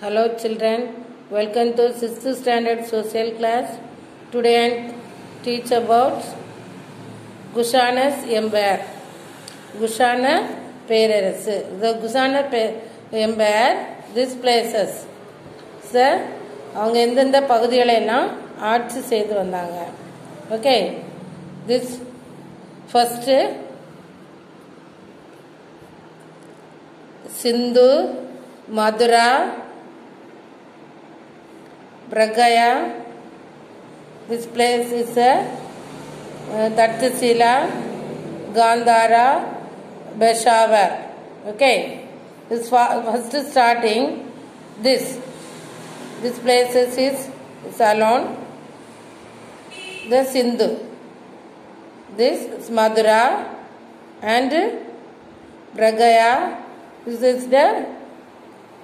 Hello children, welcome to 6th standard social class. Today I teach about Gushana's Empire. Gushana Perarasu The Gushana Empire, these places. Sir, அவங்க எந்தெந்த பகுதிகளை ஆட்சி செய்து வந்தாங்க okay this first Sindhu Mathura Prayaga this place is Takshashila Gandhara Peshawar okay this first starting this this places is salon the Sindhu this Mathura and Prayaga this is the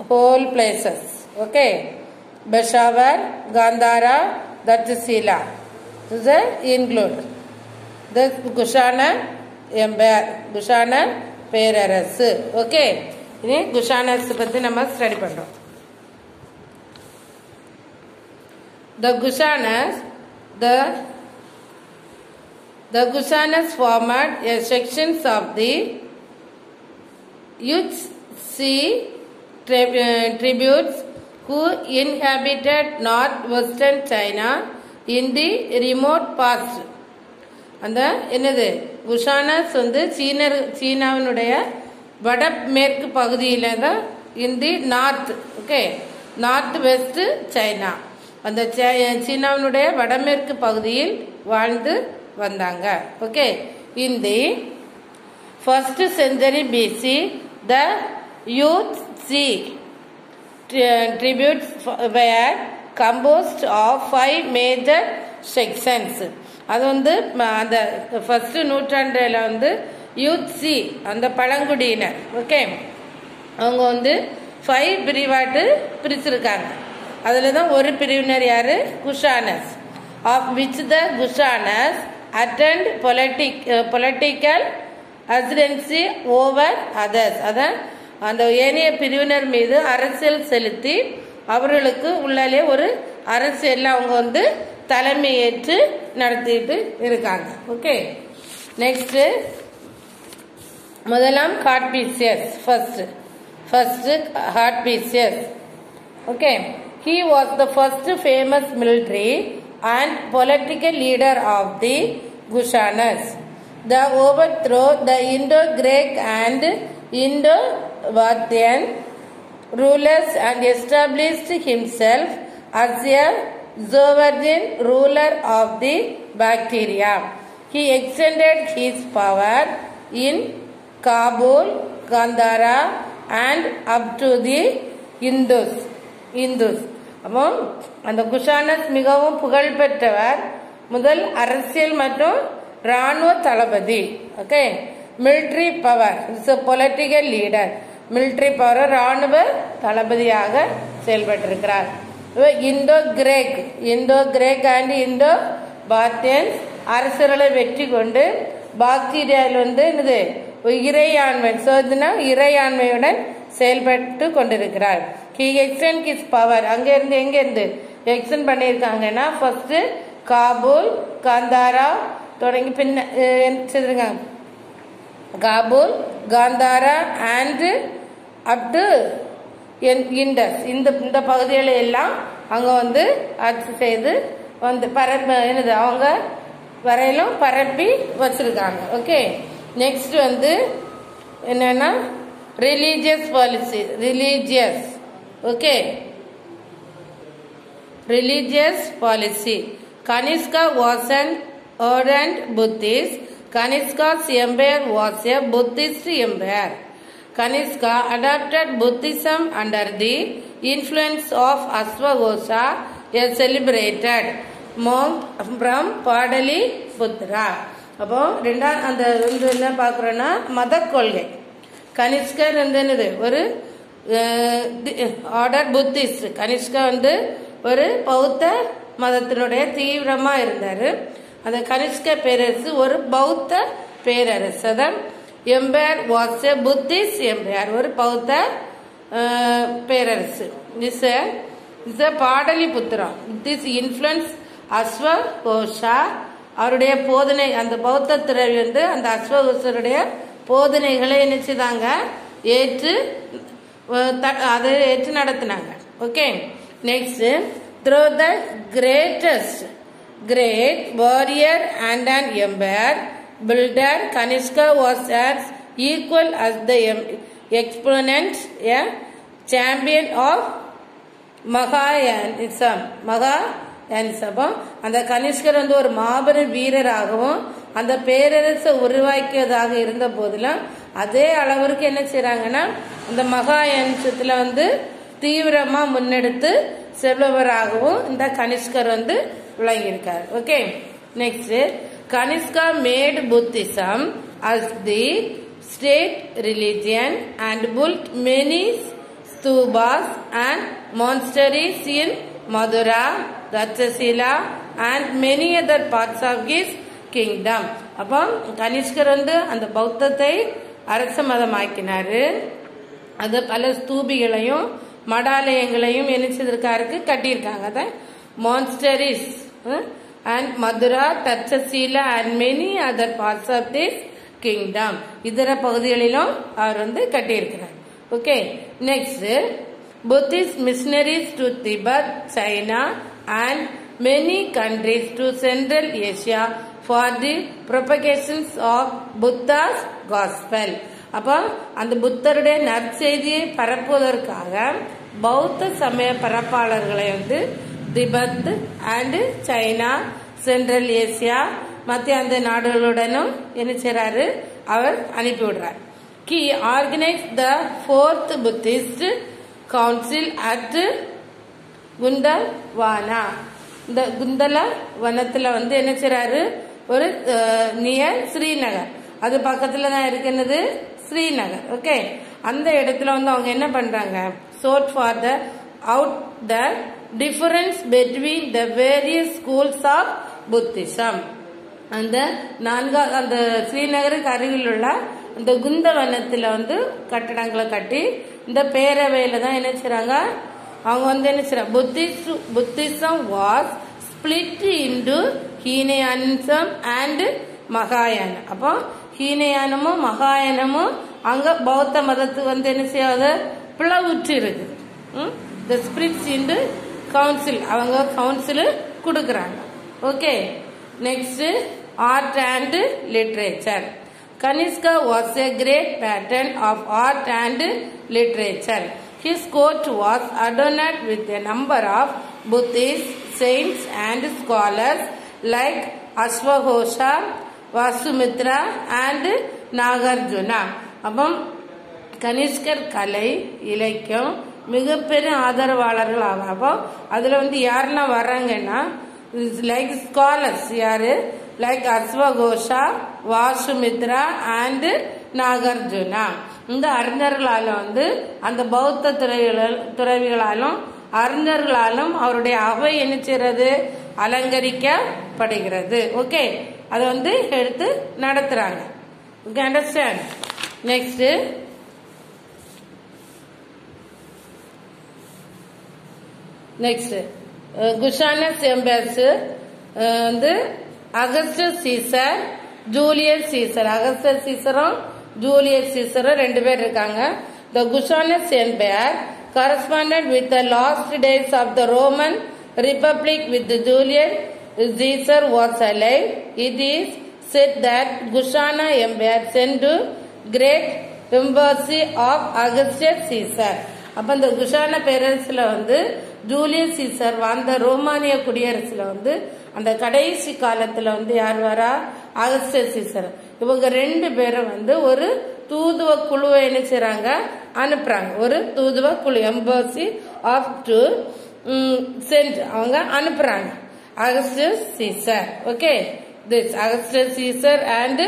whole places. Okay. Beshawar, Gandhara, Datsila. This is include. The Kushana Empire, Kushana பேரரசு okay இனி குஷானஸ் பற்றி நம்ம study பண்ணுறோம் the Kushanas the the Kushanas formed a sections of the youths see tri- uh, tributes who inhabited northwestern China in the remote past. அந்த என்னது? உஷானஸ் வந்து சீனர் சீனாவினுடைய வடமேற்கு பகுதியில் தான் in the north okay north west China அந்த சீனாவினுடைய வடமேற்கு பகுதியில் வாழ்ந்து வந்தாங்க okay in the first century BC, the youth sea tributes were composed of five major sections. அது வந்து அந்த ஃபர்ஸ்ட் நூற்றாண்டுல வந்து யூத் சி அந்த பழங்குடியினர். ஓகே அவங்க வந்து ஃபைவ் பிரிவாட்டு பிரிச்சிருக்காங்க. அதில் தான் ஒரு பிரிவினர் யார்? Kushans. Of which the Kushans attained politic political ascendancy over others அதான் அந்த ஏனைய பிரிவினர் மீது அரசியல் செலுத்தி அவர்களுக்கு உள்ளாலே ஒரு அரசியல் அவங்க வந்து தலைமையேற்று நடத்திட்டு இருக்காங்க. ஓகே நெக்ஸ்ட் முதலாம் Kadphises first first Kadphises okay he was the first famous military and political leader of the Kushans the overthrew the Indo Greek and Indo were then rulers and established himself as a sovereign ruler of the bacteria. He extended his power in Kabul, Gandhara and up to the Indus. Indus. அப்போ அந்த குஷானஸ் மிகவும் புகழ்பெற்றவர் முதல் அரசியல் மற்றும் ராணுவ தளபதி okay military power is a political leader military power ராணுவ தளபதியாக செயல்பட்டிருக்கிறார். Indo Greek Indo Greek and Indo Parthian அரசர்களை வெற்றி கொண்டு பாக்டீரியாவில் வந்து என்னது? இறையாண்மை ஸோ இதுனா இறையாண்மையுடன் செயல்பட்டு கொண்டிருக்கிறார். ஹி எக்ஸ்டென்ட் கிஸ் பவர் அங்கேருந்து எங்கேருந்து எக்ஸ்டென்ட் பண்ணியிருக்காங்கன்னா ஃபர்ஸ்ட் காபூல் காந்தாரா தொடங்கி பின்ன Kabul Gandhara and up to Indus இந்த இந்த பகுதிகளை எல்லாம் அங்கே வந்து ஆட்சி செய்து வந்து பரப்ப என்னது அவங்க வரையிலும் பரப்பி வச்சிருக்காங்க. ஓகே நெக்ஸ்ட் வந்து என்னன்னா religious policy religious okay religious policy Kanishka was and ardent Buddhist. Kanishka's empire was a Buddhist empire. Kaniska adopted Buddhism under the influence of Asvagosha, a celebrated monk from Padali Putra. அப்போ ரெண்டா அந்த வந்து என்ன பார்க்குறோன்னா மத கொள்கை. கனிஷ்கர் வந்து என்னது? ஒரு ஆர்டர் புத்திஸ்ட் கனிஷ்கா வந்து ஒரு பௌத்த மதத்தினுடைய தீவிரமா இருந்தாரு. அந்த கனிஷ்க பேரரசு ஒரு பௌத்த பேரரசு அதான் empire was a Buddhist empire ஒரு பௌத்த பேரரசு. Is is Pataliputra this influence அஸ்வகோஷா. அவருடைய போதனை அந்த பௌத்த துறவி வந்து அந்த அஸ்வகோஷருடைய போதனைகளை நினைச்சுதாங்க ஏற்று த- அதை ஏற்று நடத்தினாங்க. Okay? Next through the greatest great warrior and and empire builder Kanishka was as equal as the exponent, a champion of Mahayanism Mahayanism அந்த கனிஷ்கர் வந்து ஒரு மாபெரும் வீரராகவும் அந்த பேரரசை உருவாக்கியதாக இருந்த போதிலும் அதே அளவிற்கு என்ன செய்யறாங்கன்னா அந்த மகாயானிசத்துல வந்து தீவிரமா முன்னெடுத்து செல்பவராகவும் இந்த கனிஷ்கர் வந்து விளங்கியிருக்கார். Okay next Kanishka made Buddhism as the state religion and built many stupas and monasteries in Madura, Ratchasila and many other parts of his kingdom. அப்போ கனிஷ்கர் வந்து அந்த பௌத்தத்தை அரச மதமாக்கினாரு. அது பல ஸ்தூபிகளையும் மடாலயங்களையும் என்ன செய்திருக்காருக்கு? கட்டியிருக்காங்க. அதை monasteries and Mathura Takshashila and many other parts of this kingdom இதர பகுதிகளிலும் அவர் வந்து கட்டியிருக்கிறார். Okay next Buddhist missionaries to Tibet China and many countries to Central Asia for the propagations of Buddha's gospel அப்போ அந்த புத்தருடைய நற்செய்தியை பரப்புவதற்காக பௌத்த சமய பரப்பாளர்களை வந்து Tibet and China Central Asia மத்திய அந்த நாடுகளுடனும் என்ன செய்றாரு அவர் அனுப்பிவிடுறார் he organised the fourth Buddhist council at Kundalvana இந்த குந்தல வனத்துல வந்து என்ன செய்றாரு ஒரு நியர் ஸ்ரீநகர் அது பக்கத்துல தான் இருக்கிறது ஸ்ரீநகர் ஓகே அந்த இடத்துல வந்து அவங்க என்ன பண்றாங்க? Sought for the out the difference between the various schools of Buddhism அந்த நான்கா அந்த ஸ்ரீநகருக்கு அருகில் உள்ள அந்த குந்தவனத்தில் வந்து கட்டடங்களை கட்டி இந்த பேரவையில தான் என்ன செய்றாங்க? அவங்க வந்து என்ன செய்கிறாங்க Buddhist Buddhism was split into Hinayanism and மகாயானம் அப்போ ஹீனயானமும் மகாயானமும் அங்க பௌத்த மதத்துக்கு வந்து என்ன செய்யாத? பிளவுற்று இருக்கு த ஸ்பிரிட்ஸ் இன்டு கவுன்சில் அவங்க கவுன்சில் கொடுக்குறாங்க okay next art and literature. Kanishka was a great patron of art and literature. His court was adorned with a number of Buddhist saints and scholars like Ashwagosha, Vasumitra and Nagarjuna. அப்பம் கனிஷ்கர் கலை இலக்கியம் மிகப்பெரிய ஆதரவாளர்கள் ஆகும் அப்போ அதுல வந்து யாரெல்லாம் வர்றாங்கன்னா லைக் ஸ்காலர்ஸ் யாரு? லைக் அஸ்வகோஷா வாசுமித்ரா அண்ட் நாகார்ஜுனா இந்த அறிஞர்களாலும் வந்து அந்த பௌத்த துறைகள் துறவிகளாலும் அறிஞர்களாலும் அவருடைய அவை என்ன அலங்கரிக்கப்படுகிறது. ஓகே அதை வந்து எடுத்து நடத்துறாங்க. Okay understand next next Kushans embassy வந்து Augustus Caesar Julius Caesar Augustus சீசரும் Julius சீசரும் ரெண்டு பேர் இருக்காங்க the Kushans empire corresponded with the last days of the Roman Republic with Julian Caesar was alive it is said that Kushana empire sent to great embassy of Augustus Caesar அப்போ இந்த குஷான பேரன்ஸில் வந்து Julius Caesar வாழ்ந்த ரோமானிய குடியரசுல வந்து அந்த கடைசி காலத்துல வந்து யார் வரா? Augustus Caesar. இவங்க ரெண்டு பேரும் வந்து ஒரு தூதுவ குழுவை என்ன செய்கிறாங்க அனுப்புறாங்க. ஒரு தூதுவ குழு எம்பசி ஆஃப் டு சென்ட் அவங்க அனுப்புறாங்க. Augustus Caesar. Okay? This Augustus Caesar and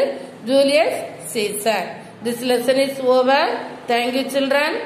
Julius Caesar. This lesson is over thank you children